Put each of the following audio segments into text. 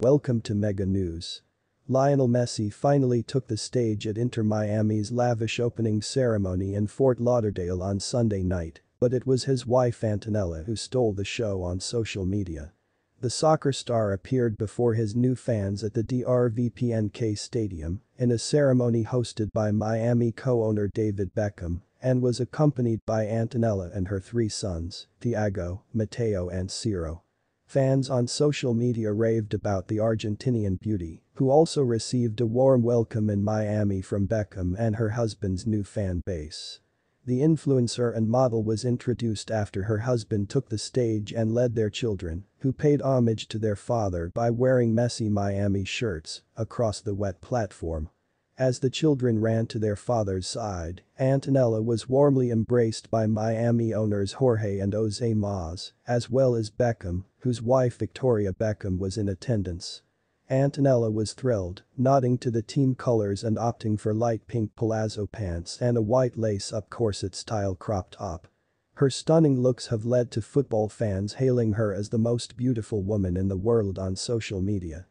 Welcome to Mega News. Lionel Messi finally took the stage at Inter Miami's lavish opening ceremony in Fort Lauderdale on Sunday night, but it was his wife Antonella who stole the show on social media. The soccer star appeared before his new fans at the DRVPNK Stadium in a ceremony hosted by Miami co-owner David Beckham and was accompanied by Antonella and her three sons, Thiago, Mateo and Ciro. Fans on social media raved about the Argentinian beauty, who also received a warm welcome in Miami from Beckham and her husband's new fan base. The influencer and model was introduced after her husband took the stage and led their children, who paid homage to their father by wearing Messi Miami shirts, across the wet platform. As the children ran to their father's side, Antonella was warmly embraced by Miami owners Jorge and Jose Mas, as well as Beckham, whose wife Victoria Beckham was in attendance. Antonella was thrilled, nodding to the team colors and opting for light pink palazzo pants and a white lace-up corset-style crop top. Her stunning looks have led to football fans hailing her as the most beautiful woman in the world on social media.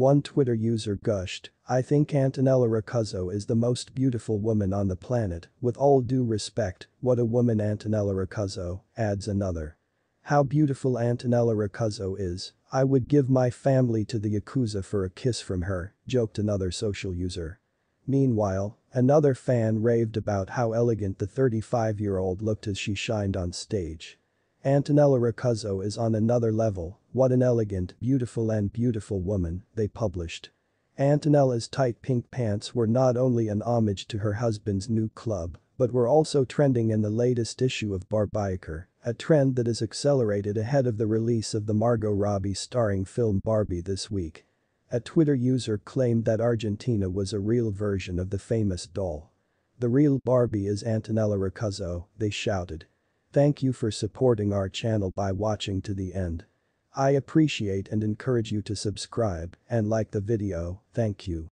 One Twitter user gushed, I think Antonella Roccuzzo is the most beautiful woman on the planet, with all due respect, what a woman Antonella Roccuzzo, adds another. How beautiful Antonella Roccuzzo is, I would give my family to the Yakuza for a kiss from her, joked another social user. Meanwhile, another fan raved about how elegant the 35-year-old looked as she shined on stage. Antonella Roccuzzo is on another level, what an elegant, beautiful and beautiful woman, they published. Antonella's tight pink pants were not only an homage to her husband's new club, but were also trending in the latest issue of Barbiecore, a trend that has accelerated ahead of the release of the Margot Robbie starring film Barbie this week. A Twitter user claimed that Argentina was a real version of the famous doll. The real Barbie is Antonella Roccuzzo, they shouted. Thank you for supporting our channel by watching to the end. I appreciate and encourage you to subscribe and like the video, thank you.